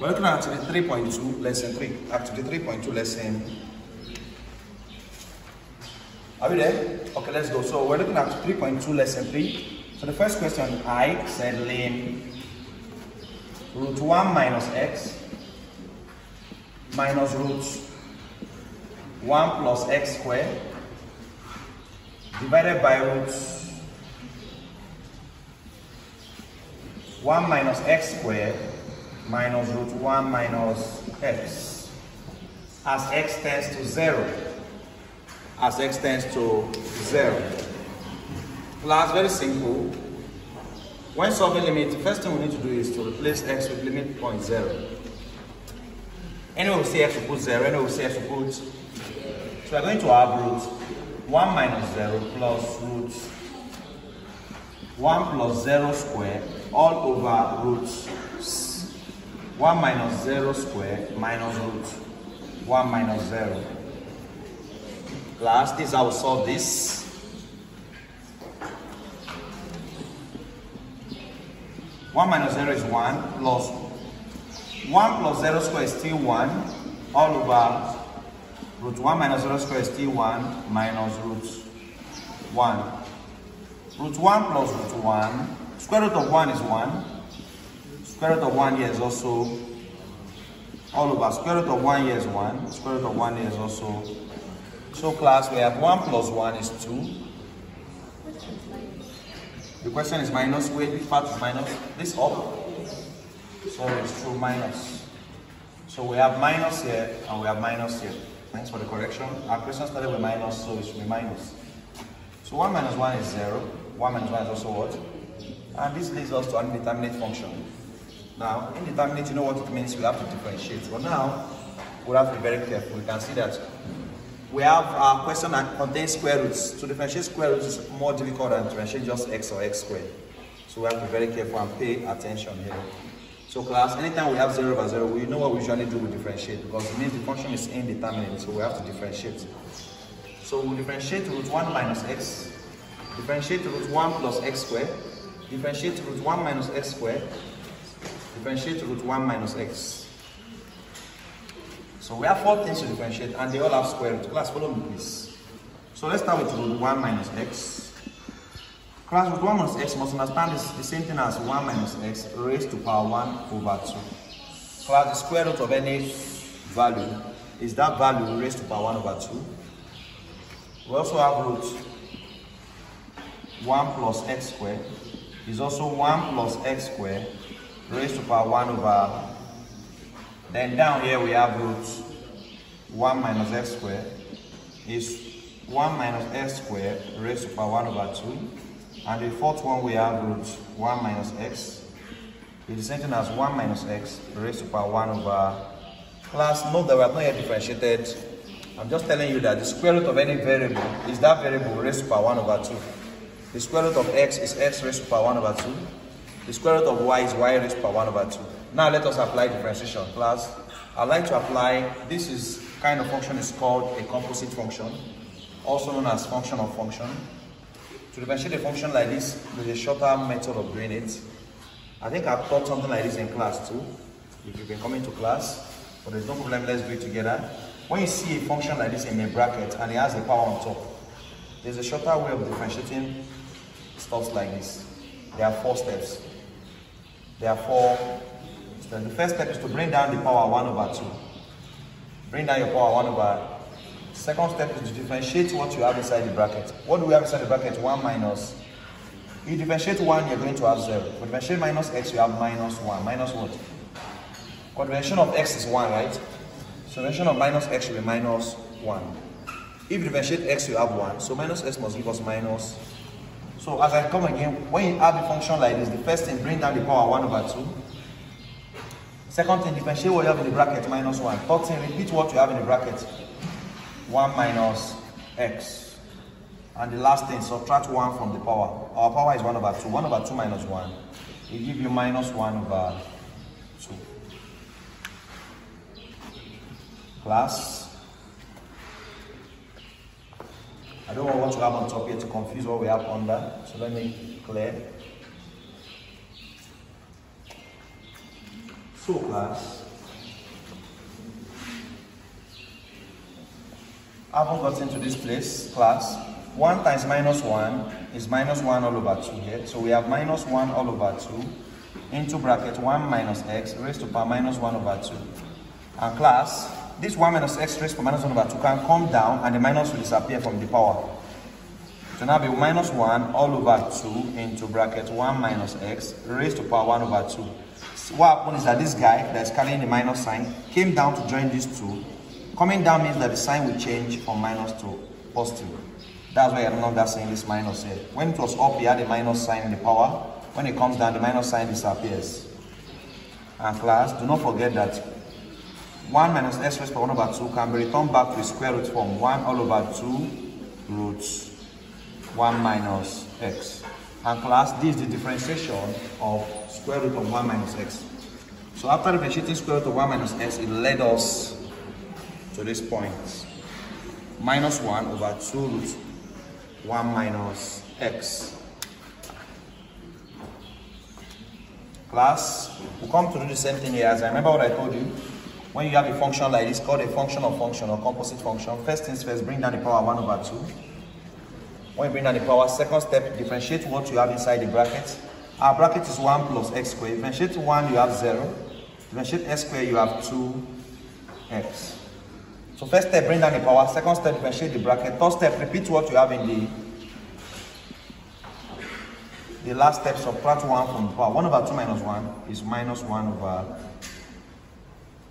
We're looking at activity 3.2, lesson 3. Activity 3.2, lesson. Are we there? Okay, let's go. So we're looking at 3.2, lesson 3. So the first question, I said lim root 1 minus x minus root 1 plus x squared divided by root 1 minus x squared minus root 1 minus x. As x tends to 0 as x tends to 0 class very simple. When solving limit the first thing we need to do is to replace x with limit point 0 anyway we say x we put 0 anyway we say x we put so we're going to have root 1 minus 0 plus root 1 plus 0 square all over root 1 minus 0 square minus root 1 minus 0. Last, is how we solve this. One minus zero is one plus one plus zero square is still one all over root one minus zero square is still one minus root one. Root one plus root one, square root of one is one, Square root of 1 here is also all over. Square root of 1 here is 1. Square root of 1 here is also. So class, we have 1 plus 1 is 2. The question is minus. Wait, which part is minus? This up. So it's true minus. So we have minus here and we have minus here. Thanks for the correction. Our question started with minus, so it should be minus. So 1 minus 1 is 0. 1 minus 1 is also what? And this leads us to an indeterminate function. Now, in indeterminate, you know what it means, we have to differentiate. But now, we have to be very careful. We can see that we have a question that contains square roots. To differentiate square roots is more difficult than differentiate just x or x squared. So we have to be very careful and pay attention here. So class, anytime we have 0 over 0, we know what we usually do with differentiate because it means the function is indeterminate, so we have to differentiate. So we differentiate root 1 minus x, differentiate root 1 plus x squared, differentiate root 1 minus x squared, differentiate root 1 minus x. So we have four things to differentiate and they all have square root. Class, follow me please. So let's start with root 1 minus x. Class, root 1 minus x must understand is the same thing as 1 minus x raised to power 1 over 2. Class, the square root of any value is that value raised to power 1 over 2. We also have root 1 plus x squared is also 1 plus x squared raised to power 1 over. Then down here we have root 1 minus x squared is 1 minus x squared raised to power 1 over 2. And the fourth one we have root 1 minus x is the same thing as 1 minus x raised to power 1 over. Class, note that we have not yet differentiated. I'm just telling you that the square root of any variable is that variable raised to power 1 over 2. The square root of x is x raised to power 1 over 2. The square root of y is y raised to the power 1 over 2. Now let us apply differentiation. Class, I'd like to apply, this is kind of function is called a composite function, also known as function of function. To differentiate a function like this, there's a shorter method of doing it. I think I've taught something like this in class too, if you've been coming to class, but there's no problem, let's do it together. When you see a function like this in a bracket and it has a power on top, there's a shorter way of differentiating stuff like this. There are four steps. There are. The first step is to bring down the power 1 over 2. Bring down your power 1 over. Second step is to differentiate what you have inside the bracket. What do we have inside the bracket? 1 minus. If you differentiate 1, you're going to have 0. If you differentiate minus x, you have minus 1. Minus what? Convention of x is 1, right? So convention of minus x should be minus 1. If you differentiate x, you have 1. So minus x must give us minus so as I come again, when you have a function like this, the first thing, bring down the power 1 over 2. Second thing, differentiate what you have in the bracket, minus 1. Third thing, repeat what you have in the bracket, 1 minus x. And the last thing, subtract 1 from the power. Our power is 1 over 2. 1 over 2 minus 1. It give you minus 1 over 2. Class. I don't want what we have on top here to confuse what we have under, so let me clear. So class, I haven't gotten to this place, class. 1 times minus 1 is minus 1 all over 2 here. So we have minus 1 all over 2 into bracket 1 minus x raised to power minus 1 over 2. And class, this 1 minus x raised to minus 1 over 2 can come down and the minus will disappear from the power. So now be minus 1 all over 2 into bracket 1 minus x raised to power 1 over 2. So what happened is that this guy that's carrying the minus sign came down to join these two. Coming down means that the sign will change from minus to positive. That's why you're no longer this minus here. When it was up, you had a minus sign in the power. When it comes down, the minus sign disappears. And class, do not forget that 1 minus x raised to 1 over 2 can be returned back to the square root form 1 all over 2 roots 1 minus x. And class, this is the differentiation of square root of 1 minus x. So after differentiating square root of 1 minus x, it led us to this point. Minus 1 over 2 root 1 minus x. Class, we come to do the same thing here as I remember what I told you. When you have a function like this called a function of function or composite function, first things first, bring down the power 1 over 2. When you bring down the power, second step, differentiate what you have inside the bracket. Our bracket is 1 plus x squared. Differentiate 1, you have 0. Differentiate x squared, you have 2x. So first step, bring down the power. Second step, differentiate the bracket. Third step, repeat what you have in the the last step, subtract 1 from the power. 1 over 2 minus 1 is minus 1 over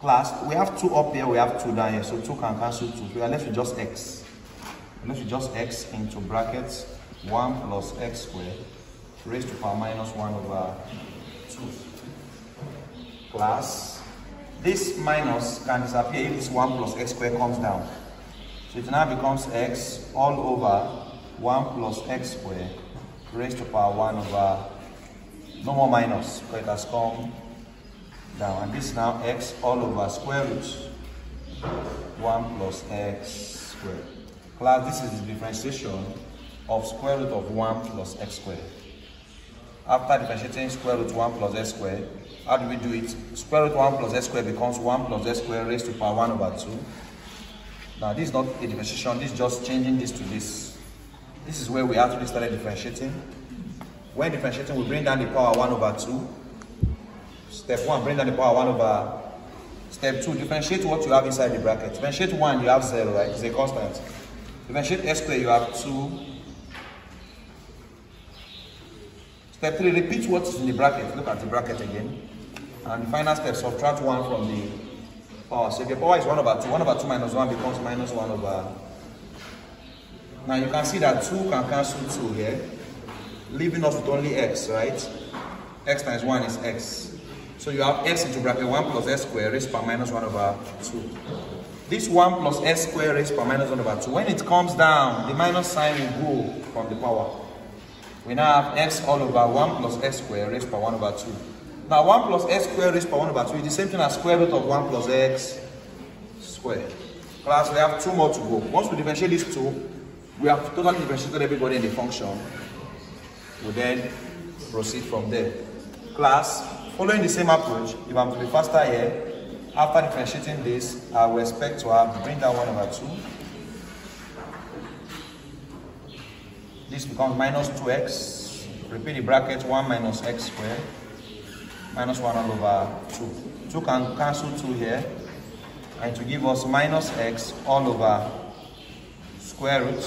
class. We have 2 up here, we have 2 down here, so 2 can cancel 2. We are left with just x. We're left with just x into brackets 1 plus x squared raised to power minus 1 over 2. plus This minus can disappear if this 1 plus x squared comes down. So it now becomes x all over 1 plus x squared raised to power 1 over, no more minus, because it has come down. And this now x all over square root 1 plus x squared. Class, this is the differentiation of square root of 1 plus x squared. After differentiating square root 1 plus x squared, how do we do it? Square root 1 plus x squared becomes 1 plus x squared raised to power 1 over 2. Now this is not a differentiation, this is just changing this to this. This is where we actually started differentiating. When differentiating, we bring down the power 1 over 2. Step 1, bring down the power 1 over. Step 2, differentiate what you have inside the bracket. Differentiate 1, you have 0, right? It's a constant. Differentiate x squared, you have 2. Step 3, repeat what is in the bracket. Look at the bracket again. And the final step, subtract 1 from the power. So if your power is 1 over 2, 1 over 2 minus 1 becomes minus 1 over. Now you can see that 2 can cancel 2 here, leaving us with only x, right? x times 1 is x. So you have x into bracket 1 plus s squared raised by minus 1 over 2. This 1 plus s squared raised by minus 1 over 2, when it comes down, the minus sign will go from the power. We now have x all over 1 plus s squared raised by 1 over 2. Now 1 plus s squared raised by 1 over 2 is the same thing as square root of 1 plus x squared. Class, we have two more to go. Once we differentiate these two, we have totally differentiated everybody in the function. We then proceed from there. Class, following the same approach, if I'm to be faster here, after differentiating this, I will expect to have bring down 1 over 2. This becomes minus 2x. Repeat the bracket 1 minus x squared. Minus 1 all over 2. 2 can cancel 2 here. And to give us minus x all over square root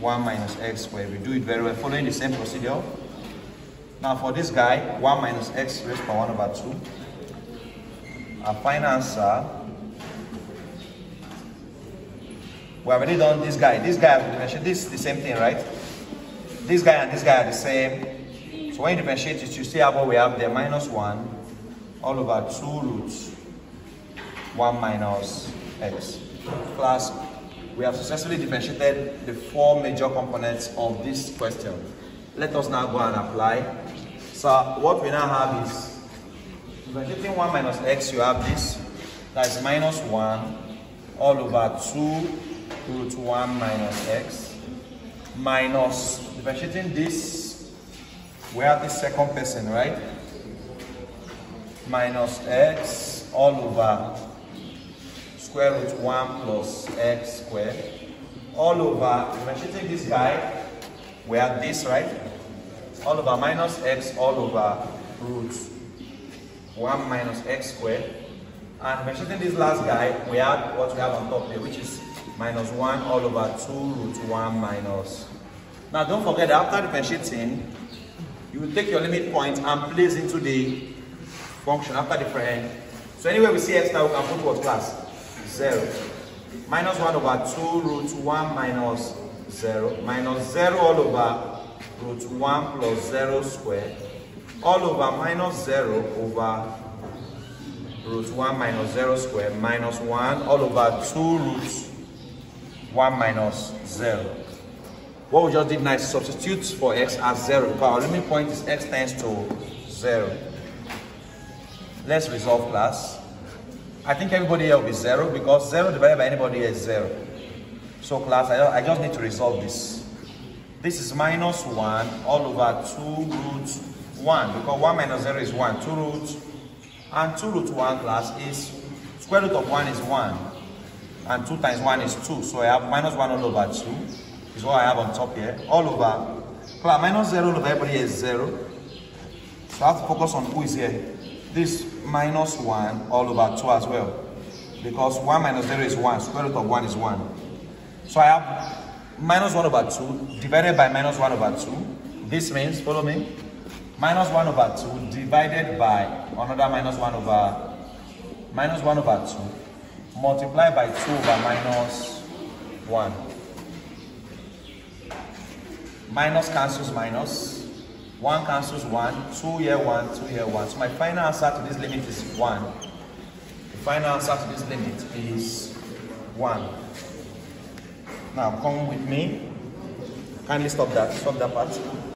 1 minus x squared. We do it very well, following the same procedure. Now for this guy, 1 minus x raised by 1 over 2. Our final answer, we have already done this guy. This guy, differentiate, this is the same thing, right? This guy and this guy are the same. So when you differentiate it, you see how we have there, minus 1 all over 2 roots 1 minus x. Plus, we have successfully differentiated the four major components of this question. Let us now go and apply. So what we now have is, differentiating 1 minus x, you have this, that is minus 1 all over 2 root 1 minus x, minus, differentiating this, we have the second person, right? Minus x all over square root 1 plus x squared all over, differentiating this guy, we have this, right? All over minus x all over root 1 minus x squared. And differentiating this last guy, we have what we have on top here, which is minus 1 all over 2 root 1 minus. Now don't forget that after differentiating, you will take your limit point and place into the function after different. So anywhere we see x now, we can put what class? 0. Minus 1 over 2 root 1 minus 0. Minus 0 all over root 1 plus 0 squared All over minus 0 over root 1 minus 0 squared minus 1 all over 2 root 1 minus 0. What we just did now is substitute for x as 0 because our limit point is x tends to 0. Let's resolve class. I think everybody here will be 0 because 0 divided by anybody is 0. So class, I, I just need to resolve this. This is minus 1 all over 2 root 1 because 1 minus 0 is 1. 2 root and 2 root 1 class is square root of 1 is 1 and 2 times 1 is 2. So I have minus 1 all over 2 is what I have on top here. All over, minus 0 all over everybody is 0. So I have to focus on who is here. This minus 1 all over 2 as well. Because 1 minus 0 is 1, square root of 1 is 1. So I have minus 1 over 2 divided by minus 1 over 2. This means, follow me, minus 1 over 2 divided by another minus 1 over minus 1 over 2 multiplied by 2 over minus 1. Minus cancels minus. 1 cancels 1, 2 here 1, 2 here 1. So my final answer to this limit is 1. The final answer to this limit is 1. Now come with me. Kindly stop that, stop that part.